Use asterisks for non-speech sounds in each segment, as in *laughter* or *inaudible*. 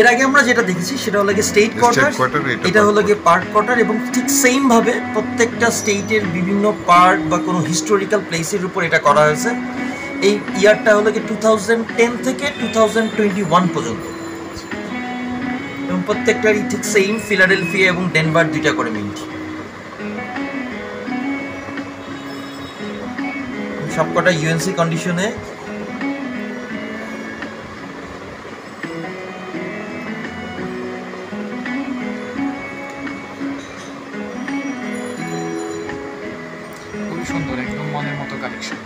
এর আগে আমরা যেটা দেখেছি সেটা হলো গিয়ে স্টেট কোয়ার্টার এটা হলো গিয়ে পার্ক কোয়ার্টার এবং ঠিক সেম ভাবে প্রত্যেকটা স্টেটের বিভিন্ন পার্ক বা কোনো হিস্টোরিক্যাল প্লেসের উপর এটা করা হয়েছে। এই ইয়ারটা হলো গিয়ে টু থাউজেন্ড টেন থেকে টু থাউজেন্ড টোয়েন্টি ওয়ান পর্যন্ত। এবং প্রত্যেকটারই ঠিক সেম ফিলাডেলফিয়া এবং ডেনভার দুইটা করে মিনিট সবকটা ইউএনসি কন্ডিশনে মনের মতো কালেকশন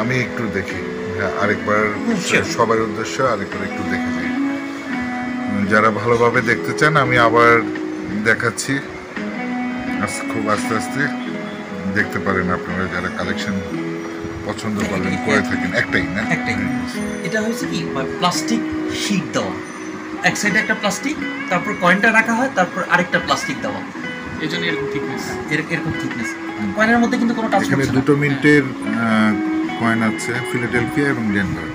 আমি একটু দেখি। হ্যাঁ, আরেকবার সবার উদ্দেশ্য আরেকবার একটু দেখে যাই। যারা ভালোভাবে দেখতে চান আমি আবার দেখাচ্ছি। খুব আস্তে আস্তে দেখতে পারেন আপনারা যারা কালেকশন পছন্দ করেন করে থাকেন। একটাই না? একটাই। এটা হয়েছে কি? প্লাস্টিক শিট দেওয়া। এক সাইডে একটা প্লাস্টিক তারপর কয়েনটা রাখা হয় তারপর আরেকটা প্লাস্টিক দেওয়া। এই জন্য এরকম থিকনেস এর- এরকম থিকনেস কয়েনের মধ্যে কিন্তু কোনো টাচ এখানে দুটো মিনিটের কয়েন আছে ফিলাডেলফিয়া এবং ডেনভার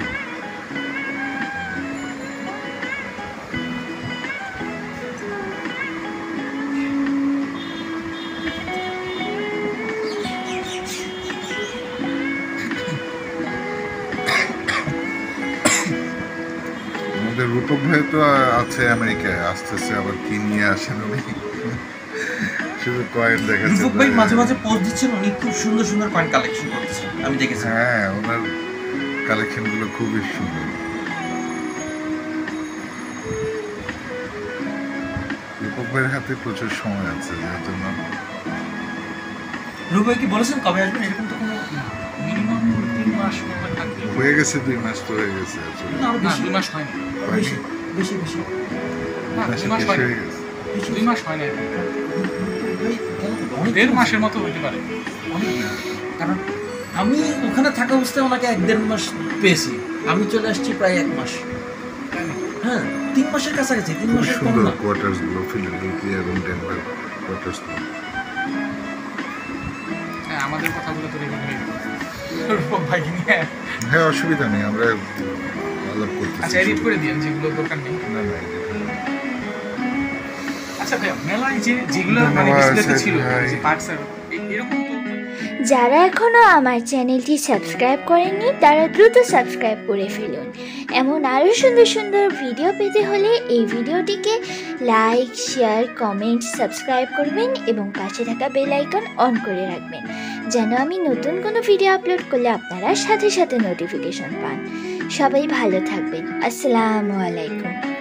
আমাদের রূপক ভাই তো আছে আমেরিকায় আসতেছে আবার কি নিয়ে আসেন উনি? শুধু কয়েন দেখাচ্ছে রূপক ভাই মাঝে মাঝে পোস্ট দিচ্ছেন উনি খুব সুন্দর সুন্দর কয়েন কালেকশন করতেছেন আমি দেখেছি। হ্যাঁ ওনার কালেকশনগুলো খুবই সুন্দর। রূপক ভাইয়ের হাতে প্রচুর সময় আছে যার জন্য রূপক কি বলেছেন কবে আসবেন? এরকম তো কোনো মাস থাকবে। হয়ে গেছে দুই মাস তো হয়ে গেছে আসলে। না, আরও দুই মাস হয়নি। বেশি বেশি বেশি। না দুই মাস হয়ে দুই হয় না দেড় মাসের মতো হইতে পারে। কারণ আমি ওখানে থাকা অবস্থায় ওনাকে এক দেড় মাস পেয়েছি। আমি চলে আসছি প্রায় এক মাস। হ্যাঁ তিন মাসের কাছাকাছি তিন মাসের কম সুন্দর না। কোয়ার্টার্সগুলো ফিলাডেলফিয়া এবং ডেনভার কোয়ার্টার্স হ্যাঁ আমাদের কথাগুলো তো নিয়ে *laughs* হ্যাঁ অসুবিধা নেই আমরা আলাপ করতেছি। আচ্ছা এডিট করে দিন যেগুলো দরকার নেই। না না edit করে না। আচ্ছা ভাইয়া মেলায় যে যেগুলো মানে ডিসপ্লেতে ছিল যে পার্টস এরকম যারা এখনও আমার চ্যানেলটি সাবস্ক্রাইব করেননি তারা দ্রুত সাবস্ক্রাইব করে ফেলুন। এমন আরও সুন্দর সুন্দর ভিডিও পেতে হলে এই ভিডিওটিকে লাইক শেয়ার কমেন্ট সাবস্ক্রাইব করবেন এবং পাশে থাকা বেল আইকন অন করে রাখবেন। যেন আমি নতুন কোনো ভিডিও আপলোড করলে আপনারা সাথে সাথে নোটিফিকেশন পান। সবাই ভালো থাকবেন। আসসালামু আলাইকুম।